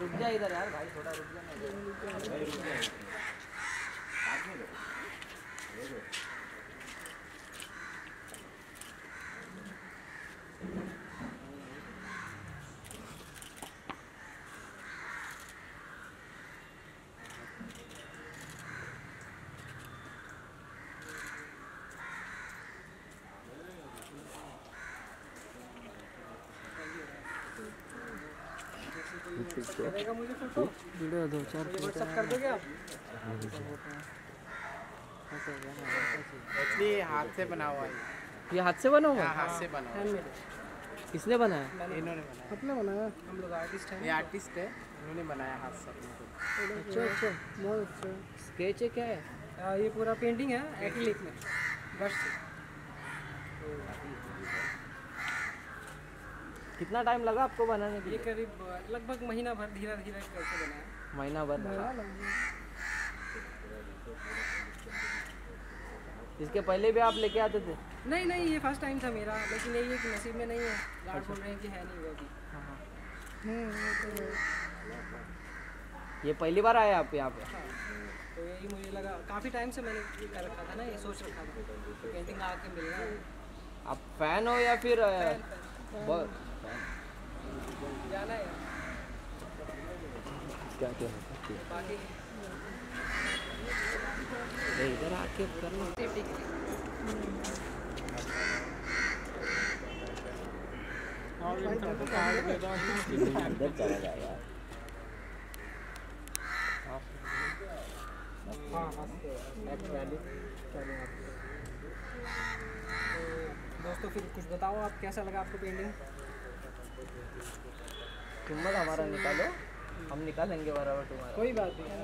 रुक जा इधर यार भाई थोड़ा रुक जा ना वीडियो दो चार व्हाट्सअप कर दोगे आप एक्चुअली हाथ से बना हुआ है। ये हाथ से बना हुआ हाँ, है? हाथ से बना हुआ किसने बनाया? इन्होंने बनाया। अपने बनाया। हम लोग आर्टिस्ट हैं। ये आर्टिस्ट है। इन्होंने बनाया हाथ से अच्छा अच्छा। बहुत अच्छा। स्केच है क्या है ये पूरा पेंटिंग है एक्रिलिक में। ब्रश से। कितना टाइम लगा आपको बनाने के ये लिए? करीब लगभग महीना भर धीरे धीरे करके बनाया। महीना भर लगा? इसके पहले भी आप लेके आते थे? नहीं नहीं ये फ़र्स्ट टाइम था मेरा लेकिन यही है कि नसीब में नहीं है। गार्ड बोल रहे हैं कि है नहीं वो अभी। ये पहली बार आया आप यहाँ पे? हाँ, तो यही मुझे लगा। काफ़ी टाइम से मैंने ये कर रखा था ना ये सोच रखा था। तो पेंटिंग आके मिलना है। आप फ़ैन हो या फिर अ, बहुत जाना है क्या क्या बाकी इधर आके करना। इधर चला जाएगा। हाँ हाँ दोस्तों फिर कुछ बताओ आप कैसा लगा आपको पेंटिंग हमारा निकालो। हम निकालेंगे बराबर तुम्हारा। कोई बात नहीं।